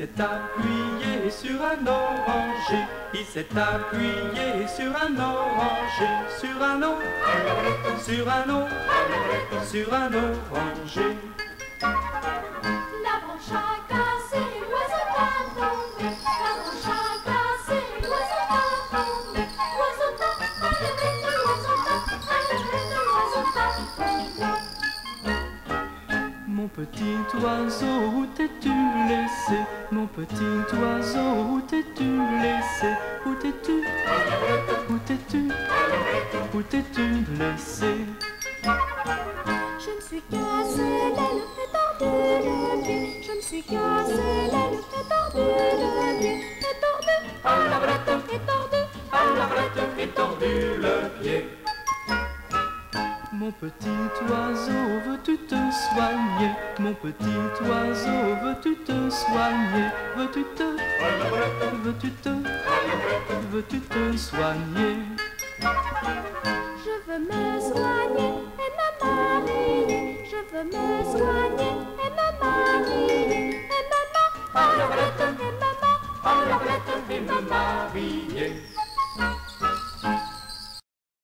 s'est appuyé sur un oranger, il s'est appuyé sur un oranger, sur un nom, sur un nom, sur un oranger. La branche a cassé, l'oiseau tombé. La branche a cassé, l'oiseau a tombé. L'oiseau t'a, l'oiseau t'a, l'oiseau t'a tombé. Mon petit oiseau, où t'es-tu petit oiseau, où t'es-tu laissé Où t'es-tu Où t'es-tu Où t'es-tu laissé Je me suis cassé l'aile et tordu le pied. Je me suis cassé l'aile et tordu le pied. Et tordu, À la brette, et tordu, à la brette, et tordu le pied. Mon petit oiseau, veux-tu te soigner? Mon petit oiseau, veux-tu te soigner? Veux-tu te Veux-tu te Veux-tu te soigner? Je veux me